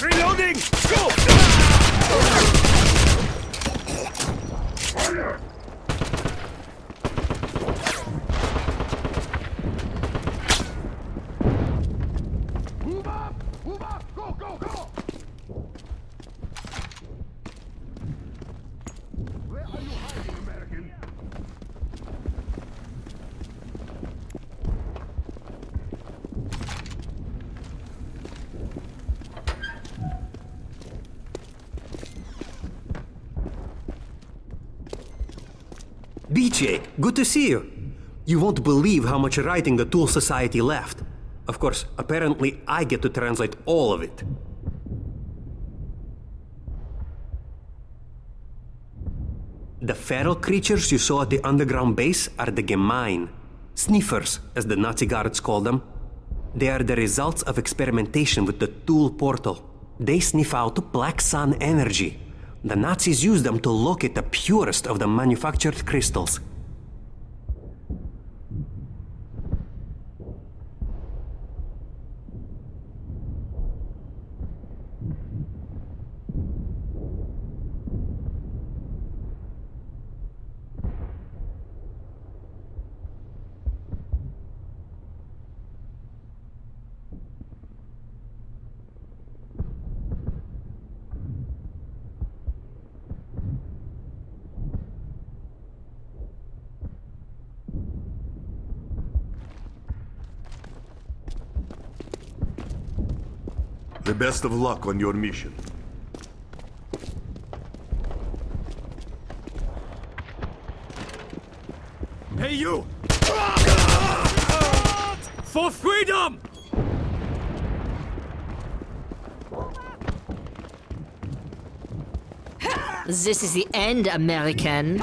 Reloading! Go! BJ, good to see you. You won't believe how much writing the Thule Society left. Of course, apparently I get to translate all of it. The feral creatures you saw at the underground base are the Gemein. Sniffers, as the Nazi guards call them. They are the results of experimentation with the Thule portal. They sniff out black sun energy. The Nazis used them to locate the purest of the manufactured crystals. Best of luck on your mission. Hey, you! For freedom! This is the end, American.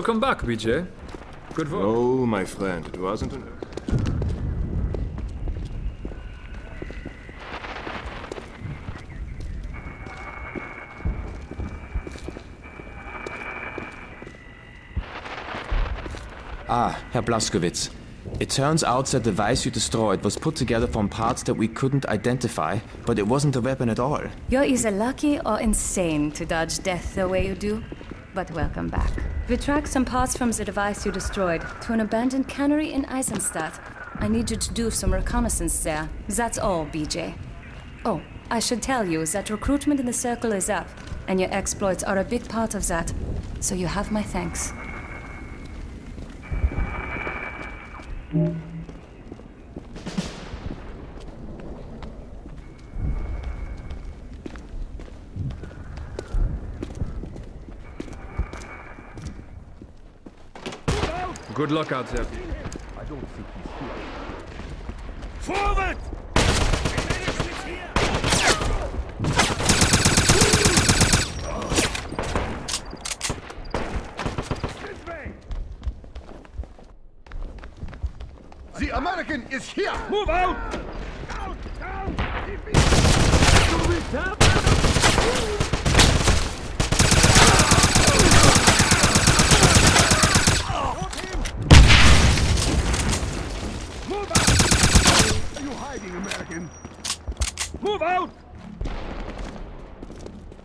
Welcome back, BJ. Good work. Oh, my friend, it wasn't enough. Ah, Herr Blazkowicz. It turns out that the device you destroyed was put together from parts that we couldn't identify, but it wasn't a weapon at all. You're either lucky or insane to dodge death the way you do. But welcome back. We tracked some parts from the device you destroyed to an abandoned cannery in Isenstadt. I need you to do some reconnaissance there. That's all, BJ. Oh, I should tell you that recruitment in the circle is up, and your exploits are a big part of that. So you have my thanks. Good luck out there. I don't think he's here. Forward! The American is here! Move out! Move out! Are you hiding, American? Move out!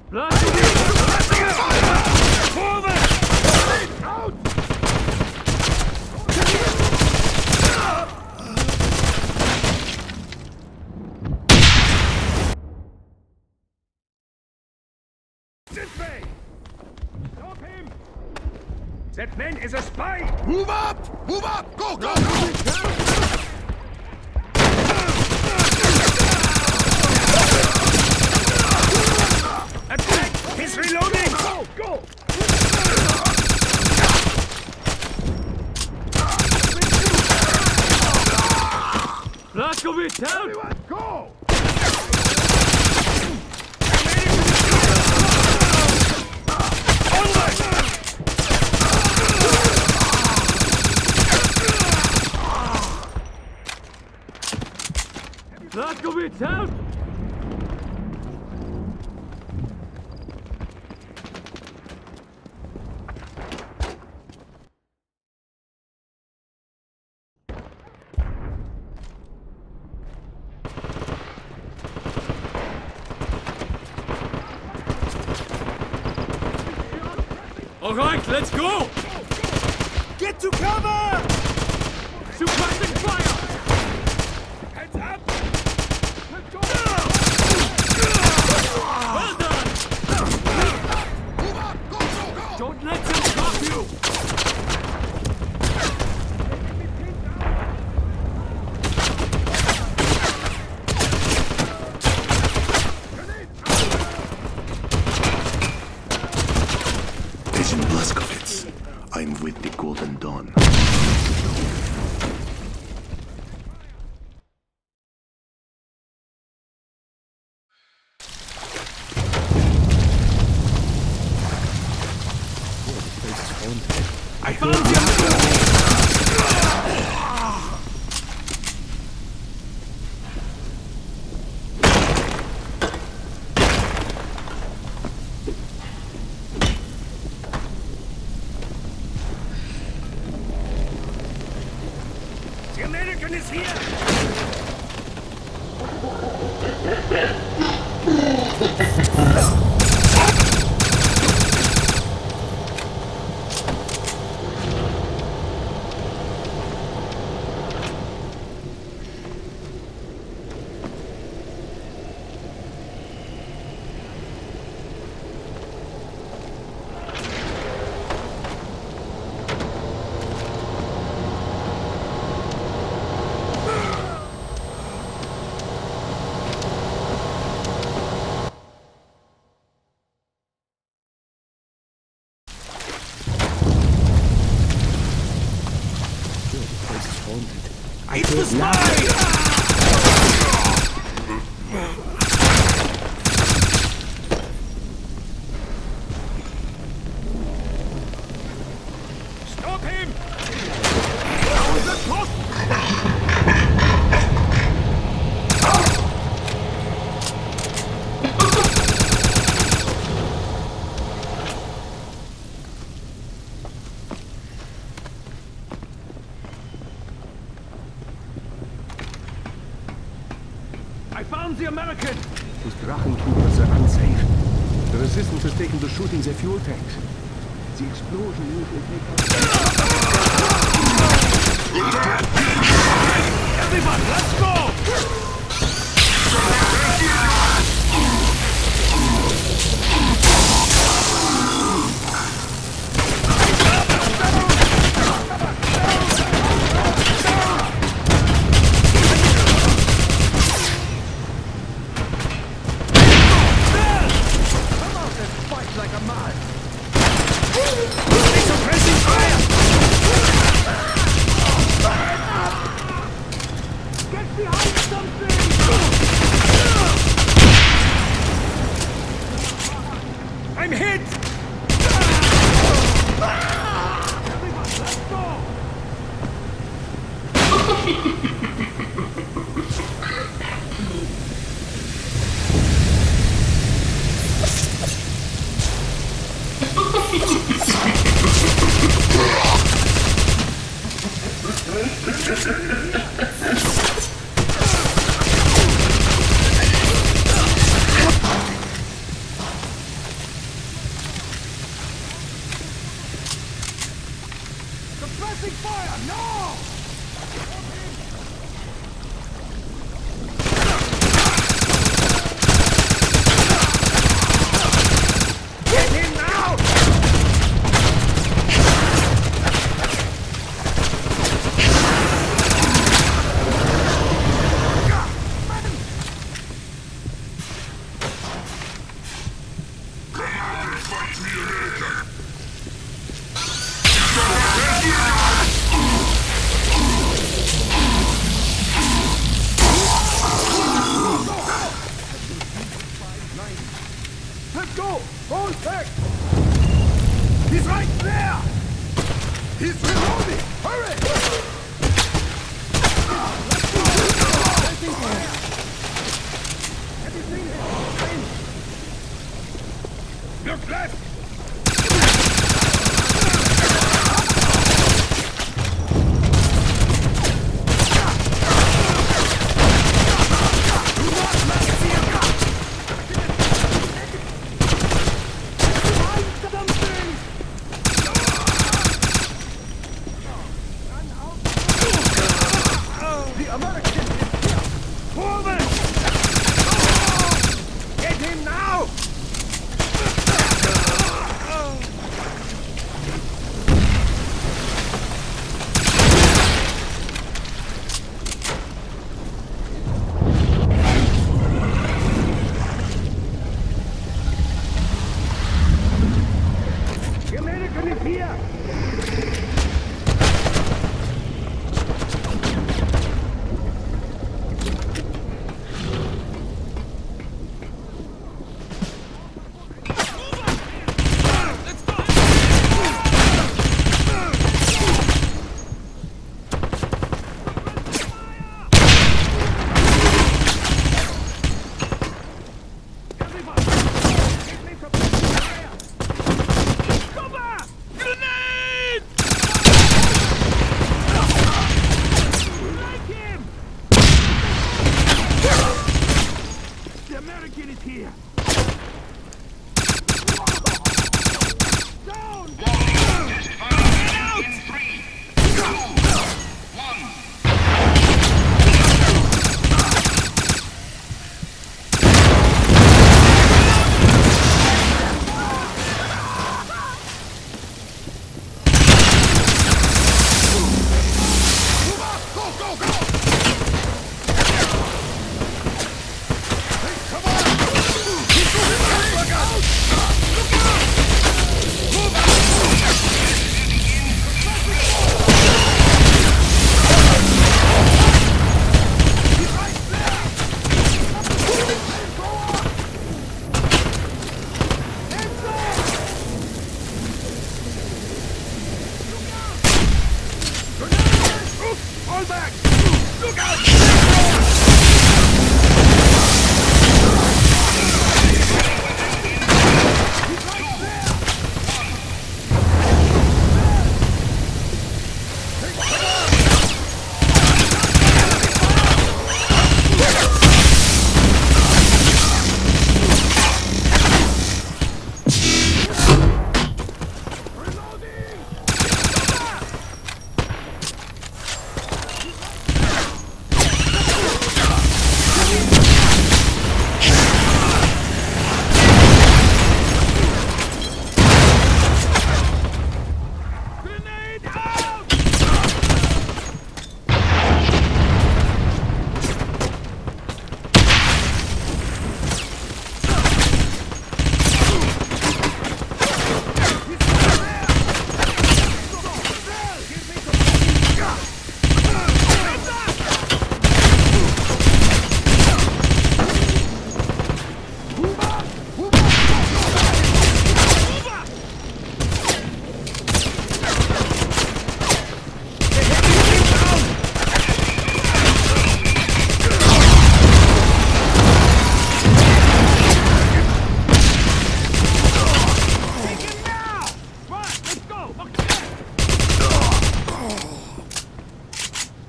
Blasting it! Blasting it! Move it! Out! This way! Stop him! That man is a spy! Move up! Move up! Go, go! Attack! He's reloading! Go, go! Blazkowicz, help! Go! Blazkowicz, help! All right, let's go! Get to cover! Suppressing fire! Heads up! Let's go! Well done! Move up! Go, go, go! Don't let them stop you! Agent Blazkowicz. I'm with the Golden Dawn. I found you! The American is here! It's the fuel tanks. The explosion usually take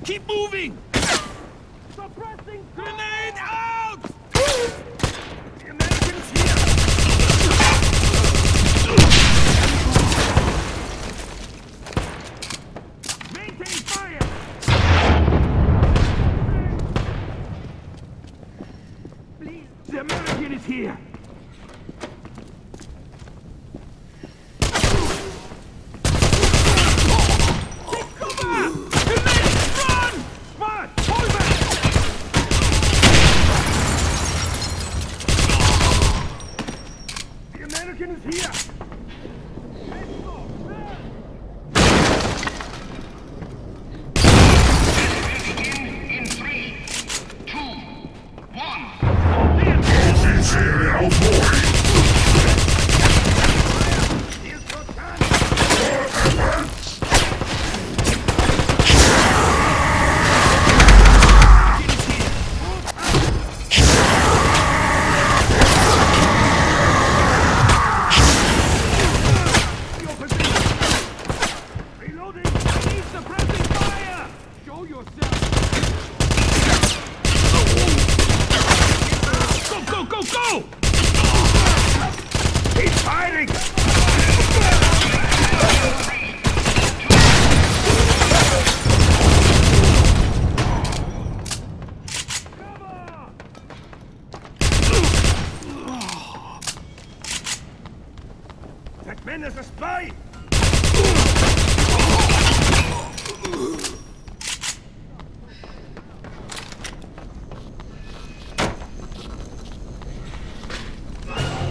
Keep moving! Suppressing Grenade out! The Americans here! Maintain fire! Please, the American is here! Take cover! Grenade, run! Smart, hold back! The American is here! Yourself! Go, go, go, go! He's firing! Cover! That man is a spy!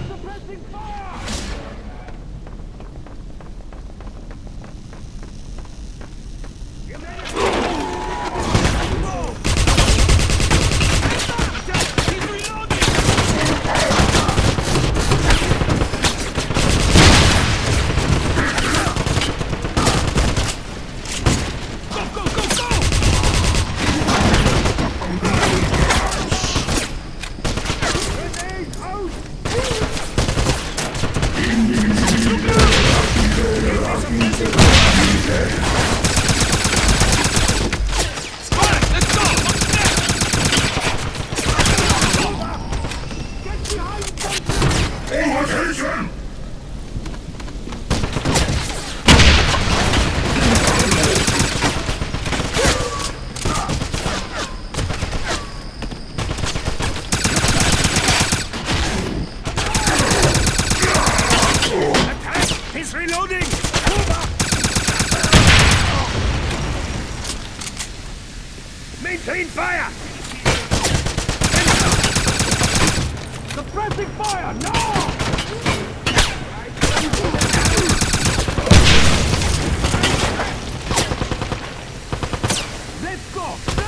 Suppressing fire! The American- He's reloading! Go, go, go, go! Grenade out! Spark, let's go! What's next? Get behind them! Attack! He's reloading! Move up! Maintain fire! Suppressing fire! No! Let's go!